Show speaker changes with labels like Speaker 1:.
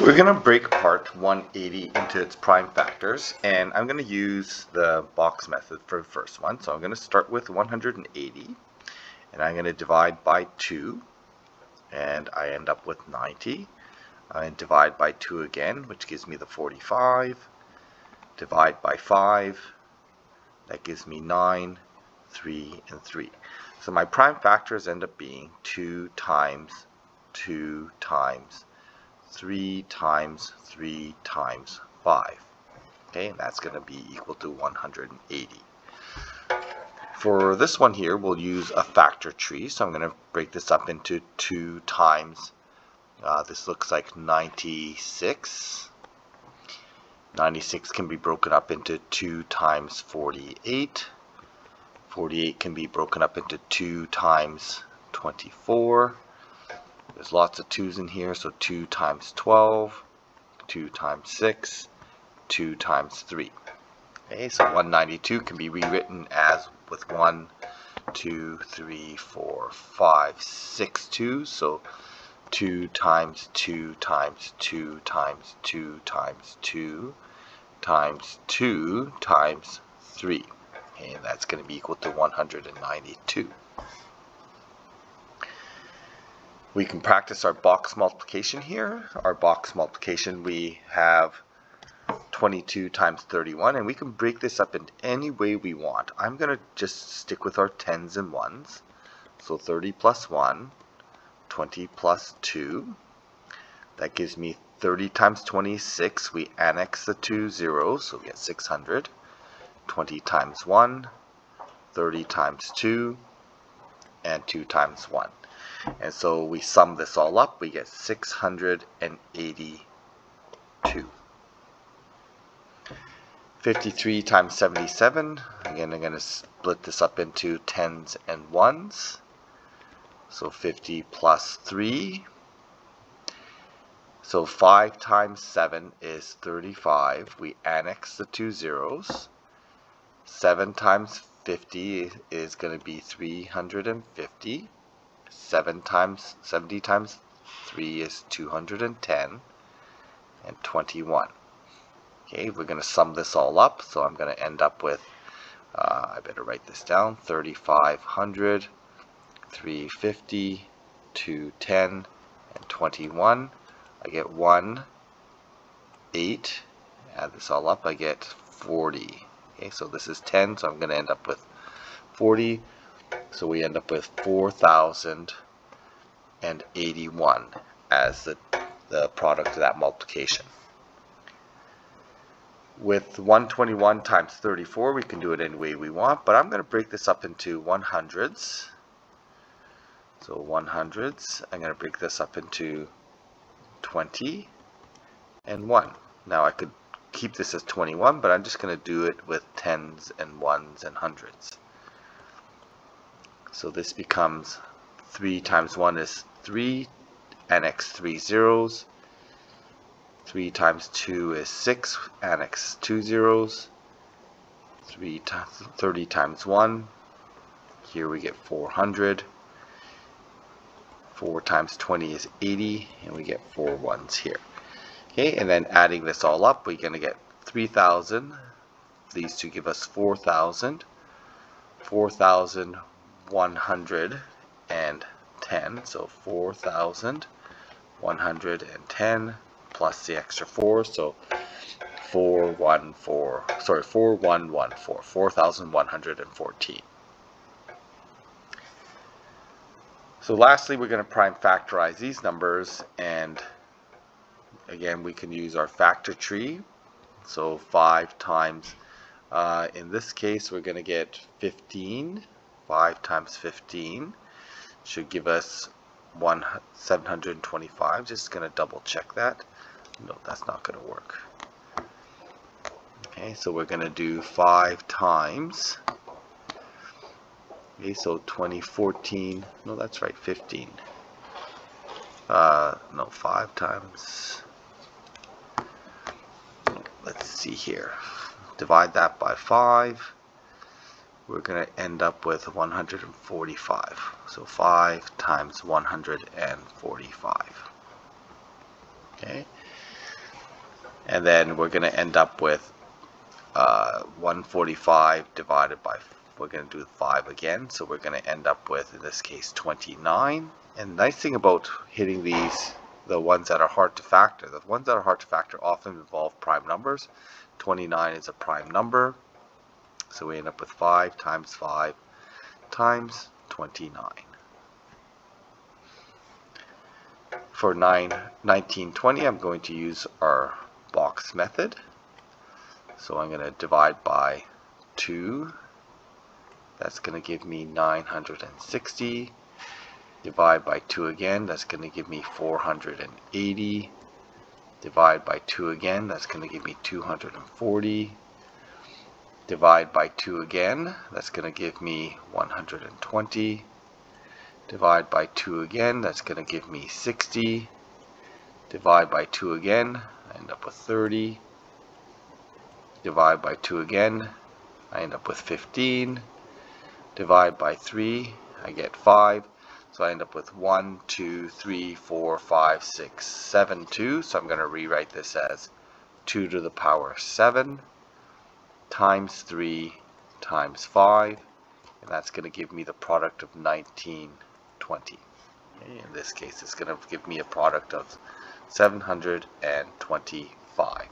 Speaker 1: We're going to break part 180 into its prime factors and I'm going to use the box method for the first one. So I'm going to start with 180 and I'm going to divide by 2 and I end up with 90. I divide by 2 again which gives me the 45. Divide by 5 that gives me 9, 3, and 3. So my prime factors end up being 2 times 2 times 3 times 3 times 5. Okay, and that's going to be equal to 180. For this one here, we'll use a factor tree. So I'm going to break this up into 2 times. Uh, this looks like 96. 96 can be broken up into 2 times 48. 48 can be broken up into 2 times 24. There's lots of 2's in here, so 2 times 12, 2 times 6, 2 times 3. Okay, so 192 can be rewritten as with 1, 2, 3, 4, 5, 6 2's. So 2 times 2 times 2 times 2 times 2 times 2 times 3. Okay, and that's going to be equal to 192. We can practice our box multiplication here. Our box multiplication, we have 22 times 31, and we can break this up in any way we want. I'm going to just stick with our tens and ones. So 30 plus 1 20 plus 2. That gives me 30 times 26. We annex the two zeros, so we get 600. 20 times 1, 30 times 2, and 2 times 1. And so we sum this all up, we get 682. 53 times 77, again I'm going to split this up into tens and ones. So 50 plus 3. So 5 times 7 is 35. We annex the two zeros. 7 times 50 is going to be 350. 7 times 70 times 3 is 210 and 21. Okay, we're going to sum this all up, so I'm going to end up with, uh, I better write this down, 3,500 350, 210, and 21. I get 1, 8. Add this all up, I get 40. Okay, so this is 10, so I'm going to end up with 40. So we end up with 4,081 as the, the product of that multiplication. With 121 times 34, we can do it any way we want, but I'm going to break this up into 100s. So 100s, I'm going to break this up into 20 and 1. Now I could keep this as 21, but I'm just going to do it with tens and ones and hundreds. So this becomes 3 times 1 is 3, annex 3 zeros. 3 times 2 is 6, annex 2 zeros. 3 times 30 times 1, here we get 400. 4 times 20 is 80, and we get 4 ones here. Okay, and then adding this all up, we're going to get 3,000. These two give us 4,000. 4,110, so 4,110 plus the extra 4, so 414, sorry, 4114, 4,114. So lastly, we're going to prime factorize these numbers and again we can use our factor tree. So 5 times, uh, in this case we're going to get 15. 5 times 15 should give us one 725. Just going to double check that. No, that's not going to work. Okay, so we're going to do 5 times Okay, so 2014, no, that's right, 15. Uh, no, five times, let's see here. Divide that by five. We're going to end up with 145. So 5 times 145. Okay. and then we're going to end up with uh, 145 divided by we're going to do 5 again so we're going to end up with in this case 29 and nice thing about hitting these the ones that are hard to factor the ones that are hard to factor often involve prime numbers 29 is a prime number so we end up with 5 times 5 times 29 for 9 1920 I'm going to use our box method so I'm going to divide by 2. That's going to give me 960. Divide by 2 again, that's going to give me 480. Divide by 2 again, that's going to give me 240. Divide by 2 again, that's going to give me 120. Divide by 2 again, that's going to give me 60. Divide by 2 again, I end up with 30 divide by 2 again, I end up with 15. Divide by 3, I get 5. So I end up with 1, 2, 3, 4, 5, 6, 7, 2. So I'm going to rewrite this as 2 to the power 7 times 3 times 5. And that's going to give me the product of 19, 20. In this case, it's going to give me a product of 725.